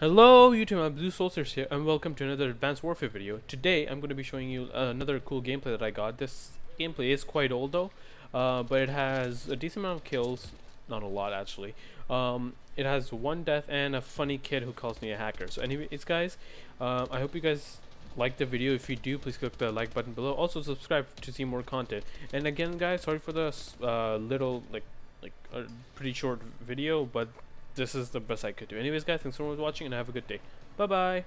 Hello YouTube, I'm Blue Solstice here and welcome to another Advanced Warfare video. Today I'm going to be showing you uh, another cool gameplay that I got. This gameplay is quite old though, uh, but it has a decent amount of kills, not a lot actually. Um, it has one death and a funny kid who calls me a hacker. So anyways guys, uh, I hope you guys like the video. If you do, please click the like button below. Also subscribe to see more content. And again guys, sorry for the uh, little like like a pretty short video, but this is the best I could do. Anyways, guys, thanks so much for watching, and have a good day. Bye-bye.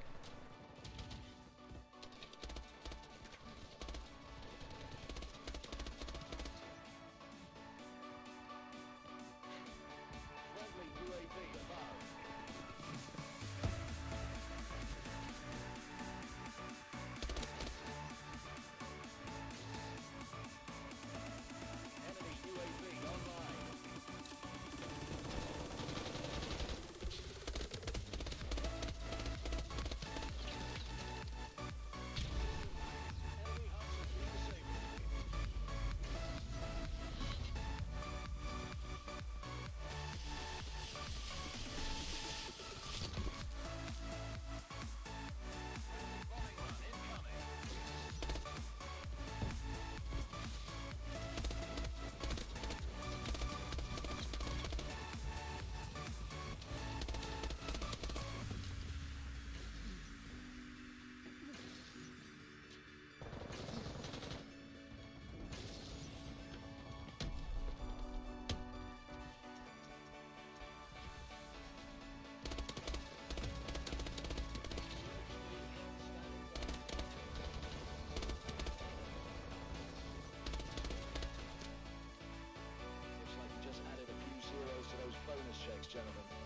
gentlemen.